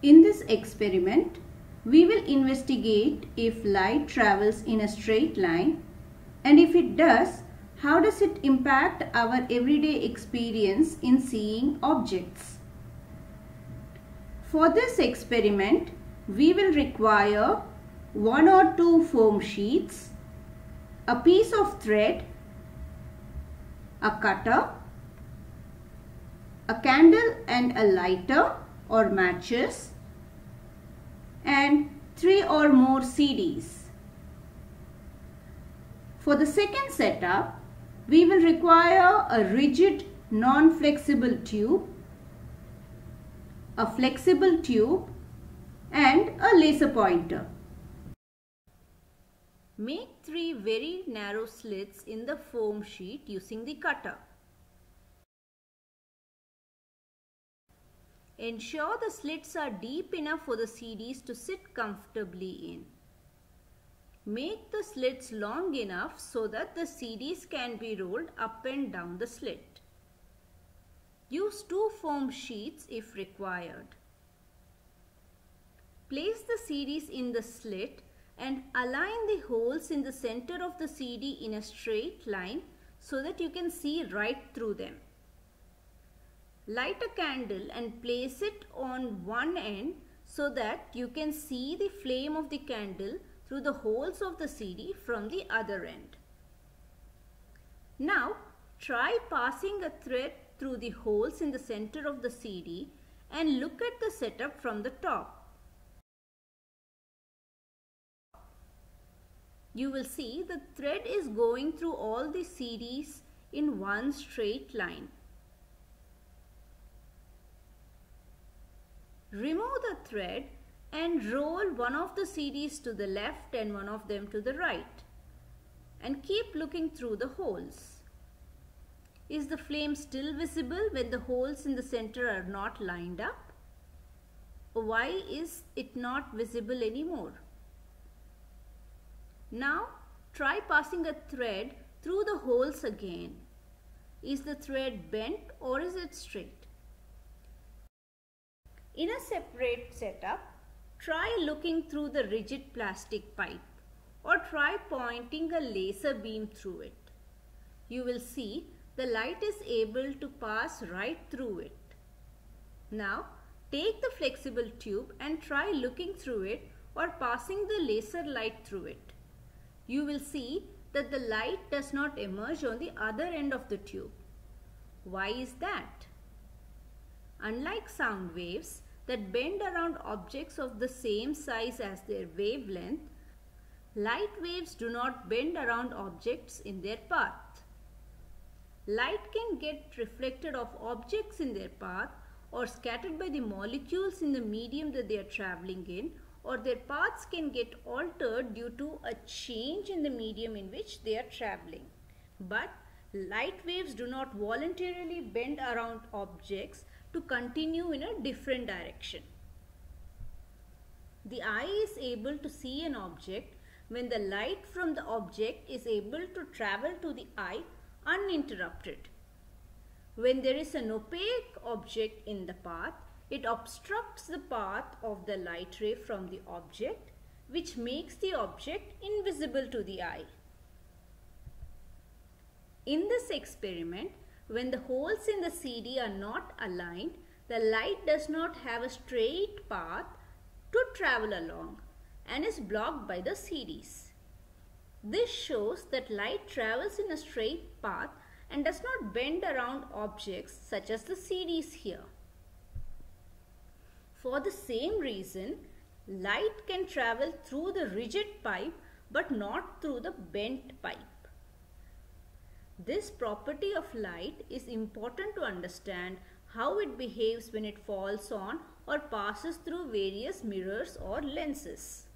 In this experiment, we will investigate if light travels in a straight line and if it does, how does it impact our everyday experience in seeing objects. For this experiment, we will require one or two foam sheets, a piece of thread, a cutter, a candle and a lighter or matches and three or more CDs. For the second setup, we will require a rigid non-flexible tube, a flexible tube and a laser pointer. Make three very narrow slits in the foam sheet using the cutter. Ensure the slits are deep enough for the CDs to sit comfortably in. Make the slits long enough so that the CDs can be rolled up and down the slit. Use two foam sheets if required. Place the CDs in the slit and align the holes in the center of the CD in a straight line so that you can see right through them. Light a candle and place it on one end so that you can see the flame of the candle through the holes of the CD from the other end. Now try passing a thread through the holes in the center of the CD and look at the setup from the top. You will see the thread is going through all the CDs in one straight line. Remove the thread and roll one of the CDs to the left and one of them to the right and keep looking through the holes. Is the flame still visible when the holes in the center are not lined up? Why is it not visible anymore? Now try passing a thread through the holes again. Is the thread bent or is it straight? In a separate setup, try looking through the rigid plastic pipe or try pointing a laser beam through it. You will see the light is able to pass right through it. Now, take the flexible tube and try looking through it or passing the laser light through it. You will see that the light does not emerge on the other end of the tube. Why is that? Unlike sound waves, that bend around objects of the same size as their wavelength, light waves do not bend around objects in their path. Light can get reflected off objects in their path or scattered by the molecules in the medium that they are traveling in or their paths can get altered due to a change in the medium in which they are traveling. But light waves do not voluntarily bend around objects to continue in a different direction. The eye is able to see an object when the light from the object is able to travel to the eye uninterrupted. When there is an opaque object in the path, it obstructs the path of the light ray from the object which makes the object invisible to the eye. In this experiment, when the holes in the CD are not aligned, the light does not have a straight path to travel along and is blocked by the CDs. This shows that light travels in a straight path and does not bend around objects such as the CDs here. For the same reason, light can travel through the rigid pipe but not through the bent pipe. This property of light is important to understand how it behaves when it falls on or passes through various mirrors or lenses.